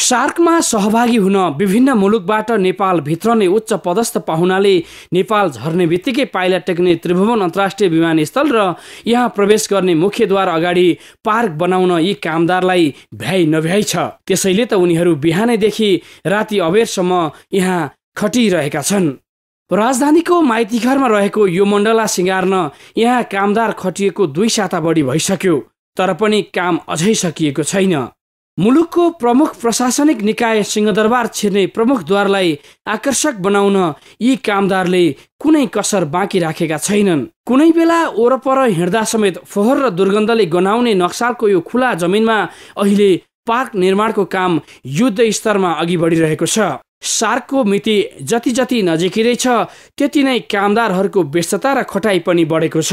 सार्कमा सहभागी हुन विभिन्न मुलुकबाट नेपाल भित्रने उच्च पदस्थ पाहुनाले नेपाल झर्ने बित्तिकै पाइला टेक्ने त्रिभुवन अन्तर्राष्ट्रिय विमानस्थल र यहाँ प्रवेश गर्ने मुख्यद्वार अगाडि पार्क बनाउन यी कामदारलाई भ्याइ नभ्याइ छ। त्यसैले त उनीहरू बिहानैदेखि राति अबेरसम्म यहाँ खटिरहेका छन्। राजधानीको माइतीघरमा रहेको यो मण्डला सिँगार्न यहाँ कामदार खटिएको दुई साता बढी भइसक्यो तर पनि काम अझै सकिएको छैन। मुलुकको प्रमुख प्रशासनिक निकाय सिंहदरबार छिर्ने प्रमुख द्वारलाई आकर्षक बनाउन यी कामदारले कुनै कसर बाँकी राखेका छैनन्। कुनै बेला वरपर हिँड्दा समेत फोहोर र दुर्गन्धले गनाउने नक्सालको यो खुला जमिनमा अहिले पार्क निर्माणको काम युद्ध स्तरमा अघि बढिरहेको छ। सार्कको मिति जति जति नजिकै छ त्यति नै कामदारहरूको व्यस्तता र खटाइ पनि बढेको छ।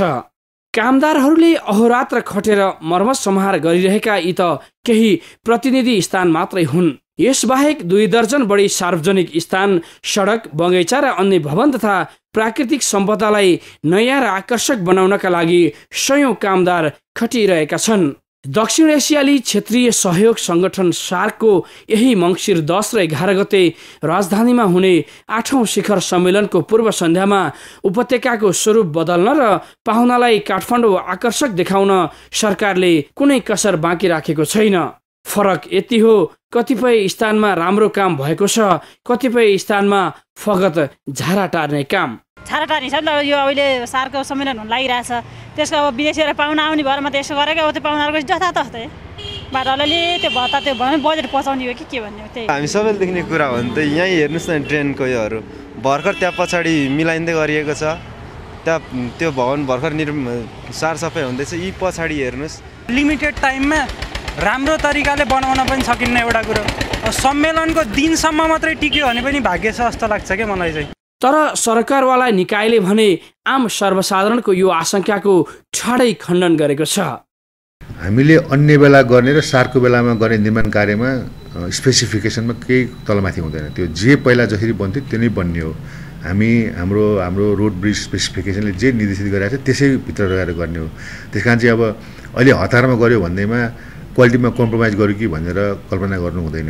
कामदारहरूले अहोरात्र खटेर मर्मत संहार गरिरहेका यी त केही प्रतिनिधि स्थान मात्रै हुन्। यसबाहेक दुई दर्जन बढी सार्वजनिक स्थान सडक बगैँचा र अन्य भवन तथा प्राकृतिक सम्पदालाई नयाँ र आकर्षक बनाउनका लागि सयौं कामदार खटिरहेका छन्। दक्षिण एसियाली क्षेत्रीय सहयोग संगठन सार्कको यही मङ्सिर दस र एघार गते राजधानीमा हुने आठौँ शिखर सम्मेलनको पूर्व सन्ध्यामा उपत्यकाको स्वरूप बदल्न र पाहुनालाई काठमाडौँ आकर्षक देखाउन सरकारले कुनै कसर बाँकी राखेको छैन। फरक यति हो कतिपय स्थानमा राम्रो काम भएको छ कतिपय स्थानमा फगत झारा टार्ने काम। छाडा टार्ने छ नि त यो अहिले सारको सम्मेलन हुन लागिरहेछ त्यसको अब विदेशीहरू पाहुना आउने भरमा त यसो गरेको अब त्यो पाहुनाहरूको जथातस्तै बाटो अलिअलि त्यो भत्ता त्यो भने बजेट पचाउने हो कि के भन्ने हो त्यही। हामी सबैले देख्ने कुरा हो नि त यहीँ हेर्नुहोस् न ट्रेनको योहरू। भर्खर त्यहाँ पछाडि मिलाइँदै गरिएको छ। त्यहाँ त्यो भवन भर्खर निर् सारसफाइ हुँदैछ। यी पछाडि हेर्नुहोस्। लिमिटेड टाइममा राम्रो तरिकाले बनाउन पनि सकिन्न एउटा कुरो। सम्मेलनको दिनसम्म मात्रै टिक्यो भने पनि भाग्य छ जस्तो लाग्छ क्या मलाई चाहिँ। तर सरकारवाला निकायले भने आम सर्वसाधारणको यो आशंकाको ठाडै खण्डन गरेको छ। हामीले अन्य बेला गर्ने र सार्कको बेलामा गर्ने निर्माण कार्यमा स्पेसिफिकेसनमा केही तलमाथि हुँदैन। त्यो जे पहिला जसरी बन्थ्यो त्यो नै बन्ने हो। हामी हाम्रो हाम्रो रोड ब्रिज स्पेसिफिकेसनले जे निर्देशित गरेको छ त्यसै भित्र रहेर गर्ने हो। त्यस कारण चाहिँ अब अहिले हतारमा गऱ्यो भन्दैमा क्वालिटीमा कम्प्रोमाइज गर्यो कि भनेर कल्पना गर्नु हुँदैन।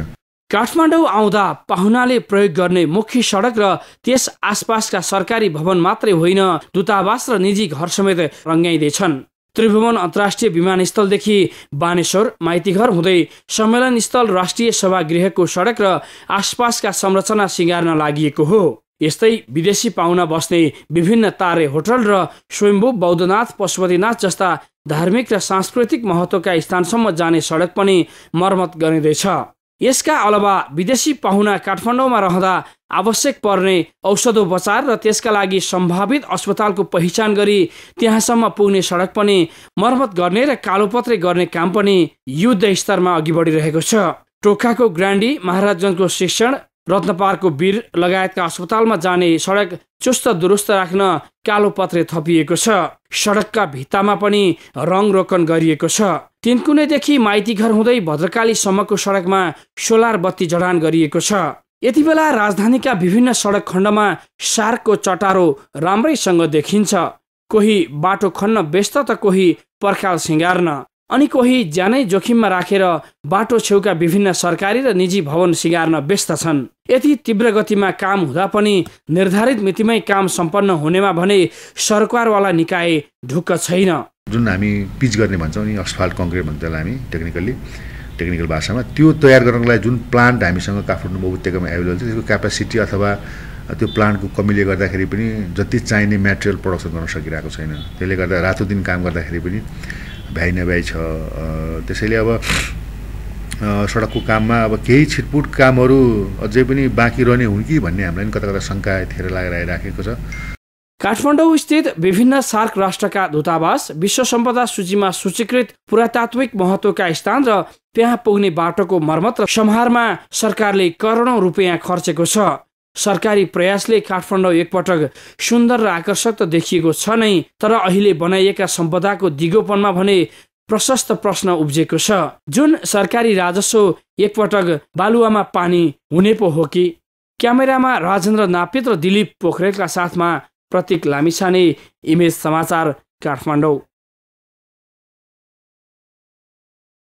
काठमाडौँ आउँदा पाहुनाले प्रयोग गर्ने मुख्य सडक र त्यस आसपासका सरकारी भवन मात्रै होइन दूतावास र निजी घर समेत रङ्गाइँदैछन् त्रिभुवन अन्तर्राष्ट्रिय विमानस्थलदेखि बानेश्वर माइतीघर हुँदै सम्मेलन स्थल राष्ट्रिय सभागृहको सडक र आसपासका संरचना सिँगार्न लागि हो। यस्तै विदेशी पाहुना बस्ने विभिन्न तारे होटल र स्वयम्भू बौद्धनाथ पशुपतिनाथ जस्ता धार्मिक र सांस्कृतिक महत्वका स्थानसम्म जाने सडक पनि मर्मत गरिँदैछ। यसका अलावा विदेशी पाहुना काठमाडौँमा रहँदा आवश्यक पर्ने औषधोपचार र त्यसका लागि सम्भावित अस्पतालको पहिचान गरी त्यहाँसम्म पुग्ने सडक पनि मर्मत गर्ने र कालोपत्रे गर्ने काम पनि युद्ध स्तरमा अघि बढिरहेको छ। टोखाको ग्रान्डी महाराजगञ्जको शिक्षण रत्नपारको वीर लगायतका अस्पतालमा जाने सडक चुस्त दुरुस्त राख्न कालो पत्रे थपिएको छ। सडकका भित्तामा पनि रङ रोकन गरिएको छ। तिनकुनेदेखि माइती घर हुँदै भद्रकालीसम्मको सडकमा सोलर बत्ती जडान गरिएको छ। यति बेला राजधानीका विभिन्न सडक खण्डमा सार्कको चटारो राम्रैसँग देखिन्छ। कोही बाटो खन्न व्यस्त त कोही पर्खाल सिँगार्न। अनि कोही ज्यानै जोखिममा राखेर बाटो छेउका विभिन्न सरकारी र निजी भवन सिगार्न व्यस्त छन्। यति तीव्र गतिमा काम हुँदा पनि निर्धारित मितिमै काम सम्पन्न हुनेमा भने सरकारवाला निकाय ढुक्क छैन। जुन हामी पिच गर्ने भन्छौँ नि अस्फाल्ट कङ्क्रिट भन्छ त्यसलाई हामी टेक्निकल्ली टेक्निकल भाषामा। त्यो तयार गर्नको लागि जुन प्लान्ट हामीसँग काठमाडौँ उपत्यकामा एभाइलेबल छ त्यसको क्यापासिटी अथवा त्यो प्लान्टको कमीले गर्दाखेरि पनि जति चाहिने मेटेरियल प्रडक्सन गर्न सकिरहेको छैन। त्यसले गर्दा रातो दिन काम गर्दाखेरि पनि भ्याइ नभ्याइ छ। त्यसैले अब सडकको काममा अब केही छिटपुट कामहरू अझै पनि बाँकी रहने हुन् कि भन्ने हामीलाई पनि कता कता शङ्का थिएर लागेर आइराखेको छ। काठमाडौँ स्थित विभिन्न सार्क राष्ट्रका दूतावास विश्व सम्पदा सूचीमा सूचीकृत पुरातात्विक महत्वका स्थान र त्यहाँ पुग्ने बाटोको मर्मत र सम्हारमा सरकारले करोडौँ रुपियाँ खर्चेको छ। सरकारी प्रयासले काठमाडौँ एकपटक सुन्दर र आकर्षक त देखिएको छ नै तर अहिले बनाइएका सम्पदाको दिगोपनमा भने प्रशस्त प्रश्न उब्जेको छ। जुन सरकारी राजस्व एकपटक बालुवामा पानी हुने पो हो कि? क्यामेरामा राजेन्द्र नापित र दिलीप पोखरेलका साथमा प्रतीक लामिछाने इमेज समाचार काठमाडौँ।